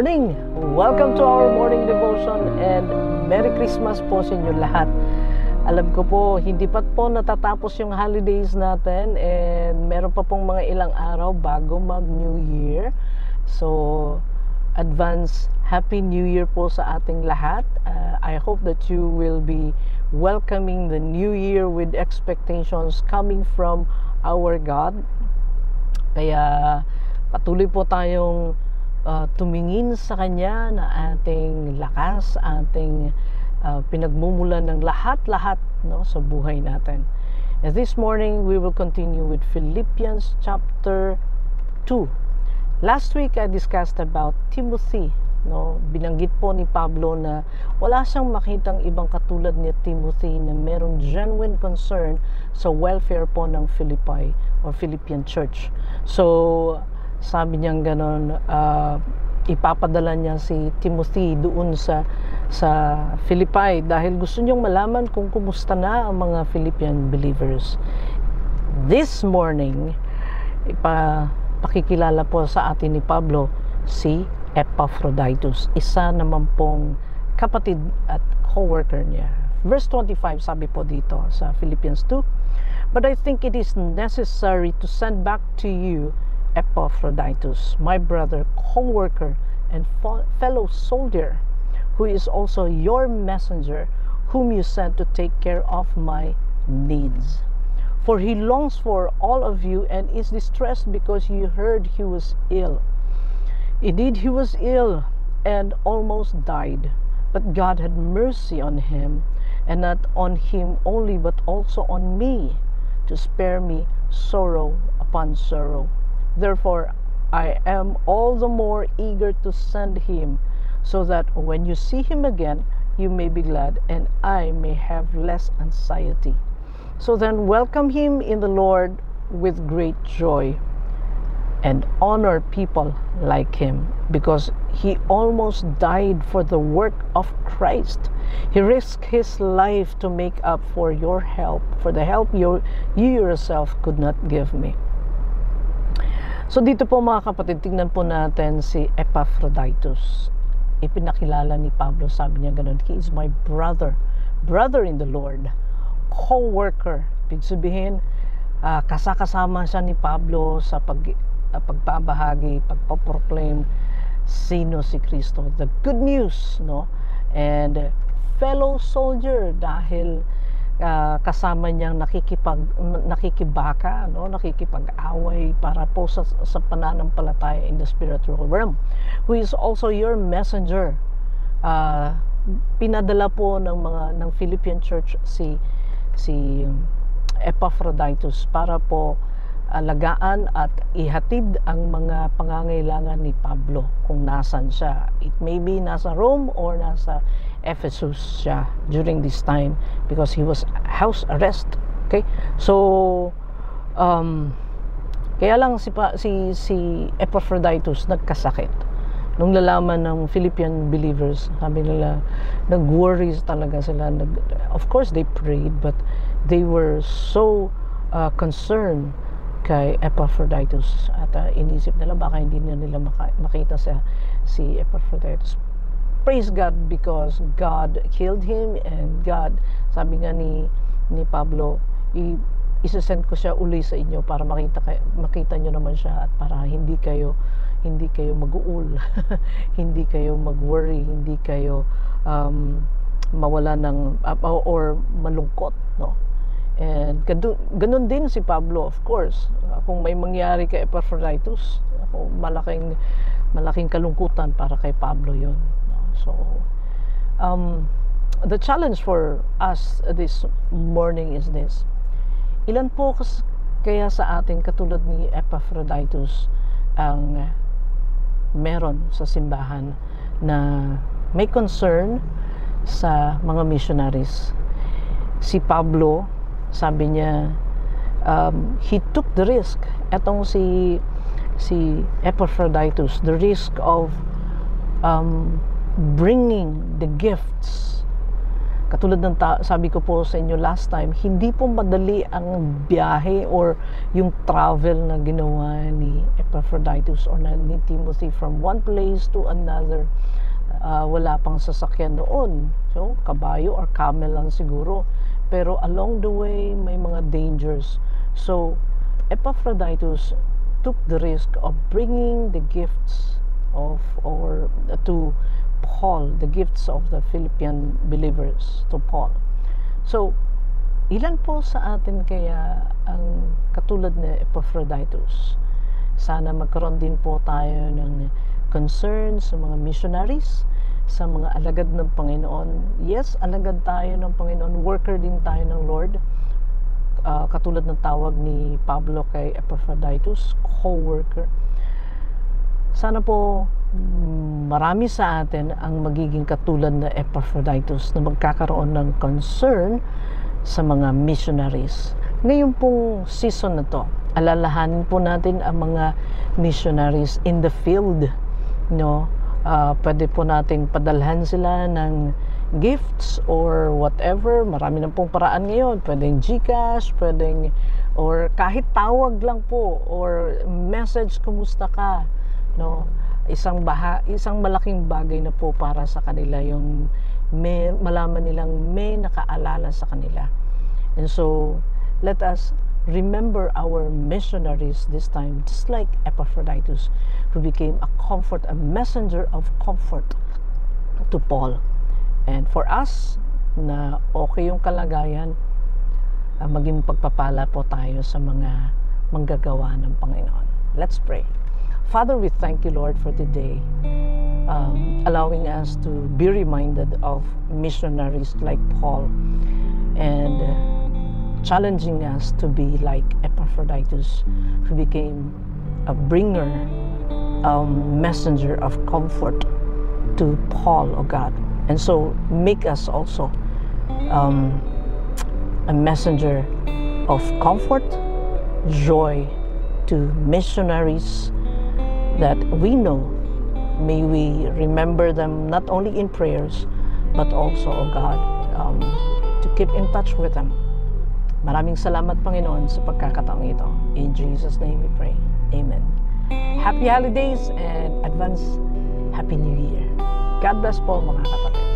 morning! Welcome to our morning devotion and Merry Christmas po sa inyo lahat. Alam ko po, hindi pa po natatapos yung holidays natin and meron pa pong mga ilang araw bago mag New Year. So, advance Happy New Year po sa ating lahat. Uh, I hope that you will be welcoming the New Year with expectations coming from our God. Kaya patuloy po tayong uh, tumingin sa Kanya na ating lakas, ating uh, pinagmumulan ng lahat-lahat no, sa buhay natin. And this morning, we will continue with Philippians chapter 2. Last week, I discussed about Timothy. No, binanggit po ni Pablo na wala siyang makitang ibang katulad ni Timothy na merong genuine concern sa welfare po ng Philippi or Philippian church. So, sabi niya ganon, uh, ipapadala niya si Timothy doon sa sa Philippi dahil gusto niyang malaman kung kumusta na ang mga Philippian believers. This morning, ipa pakikilala po sa atin ni Pablo si Epaphroditus, isa naman pong kapatid at co-worker niya. Verse 25 sabi po dito sa Philippians 2, But I think it is necessary to send back to you Epaphroditus, my brother, co worker, and fellow soldier, who is also your messenger, whom you sent to take care of my needs. For he longs for all of you and is distressed because you heard he was ill. Indeed, he was ill and almost died, but God had mercy on him, and not on him only, but also on me, to spare me sorrow upon sorrow. Therefore, I am all the more eager to send him, so that when you see him again, you may be glad, and I may have less anxiety. So then, welcome him in the Lord with great joy, and honor people like him, because he almost died for the work of Christ. He risked his life to make up for your help, for the help you, you yourself could not give me. So dito po mga kapatid, tingnan po natin si Epaphroditus. Ipinakilala ni Pablo, sabi niya ganun, He is my brother, brother in the Lord, co-worker. Ibig sabihin, uh, kasakasama siya ni Pablo sa pag, uh, pagpabahagi, pagpaproclaim sino si Kristo. The good news, no? And fellow soldier dahil uh, kasama niyang nakikipag nakikibaka no? Nakikipag-away para po sa, sa pananampalataya in the spiritual realm who is also your messenger. Uh, pinadala po ng mga ng Philippine church si si Epaphroditus para po alagaan at ihatid ang mga pangangailangan ni Pablo kung nasan siya. It may be nasa Rome or nasa Ephesus siya during this time because he was house arrest. Okay? So, um, kaya lang si, si, si Epaphroditus nagkasakit. Nung lalaman ng Philippian believers, sabi nila, nag-worries talaga sila. Nag, of course, they prayed, but they were so uh, concerned kay Epaphroditus. At uh, inisip nila baka hindi na nila makita sa si Epaphroditus. Praise God because God killed him and God sabi nga ni ni Pablo i isasend ko siya uli sa inyo para makita kayo, makita niyo naman siya at para hindi kayo hindi kayo mag-uul hindi kayo mag-worry hindi kayo um, mawala ng uh, or malungkot no And ganun, din si Pablo, of course. Kung may mangyari kay Epaphroditus, ako, malaking, malaking kalungkutan para kay Pablo yon. So, um, the challenge for us this morning is this. Ilan po kaya sa ating katulad ni Epaphroditus ang meron sa simbahan na may concern sa mga missionaries. Si Pablo, sabi niya um, he took the risk etong si si Epaphroditus the risk of um, bringing the gifts katulad ng ta- sabi ko po sa inyo last time, hindi po madali ang biyahe or yung travel na ginawa ni Epaphroditus or na, ni Timothy from one place to another. Ah, wala pang sasakyan noon. So, kabayo or camel lang siguro. Pero along the way, may mga dangers. So, Epaphroditus took the risk of bringing the gifts of or uh, to Paul, the gifts of the Philippian believers to Paul. So, ilan po sa atin kaya ang katulad ni Epaphroditus? Sana magkaroon din po tayo ng concern sa mga missionaries, sa mga alagad ng Panginoon. Yes, alagad tayo ng Panginoon, worker din tayo ng Lord. Ah, katulad ng tawag ni Pablo kay Epaphroditus, co-worker. Sana po mm, marami sa atin ang magiging katulad na Epaphroditus na magkakaroon ng concern sa mga missionaries. Ngayon pong season na to, alalahanin po natin ang mga missionaries in the field. No? Ah, pwede po nating padalhan sila ng gifts or whatever. Marami na pong paraan ngayon. Pwedeng Gcash, pwedeng or kahit tawag lang po or message kumusta ka no isang baha isang malaking bagay na po para sa kanila yung may malaman nilang may nakaalala sa kanila and so let us remember our missionaries this time just like Epaphroditus who became a comfort a messenger of comfort to Paul. And for us na okay yung kalagayan uh, maging pagpapala po tayo sa mga manggagawa ng Panginoon. Let's pray. Father, we thank you, Lord, for today, um, allowing us to be reminded of missionaries like Paul. And uh, challenging us to be like Epaphroditus, who became a bringer, a messenger of comfort to Paul, oh God. And so make us also um, a messenger of comfort, joy to missionaries that we know. May we remember them not only in prayers, but also, oh God, um, to keep in touch with them. Maraming salamat, Panginoon, sa pagkakataong ito. In Jesus' name we pray. Amen. Happy holidays and advance Happy New Year. God bless po mga kapatid.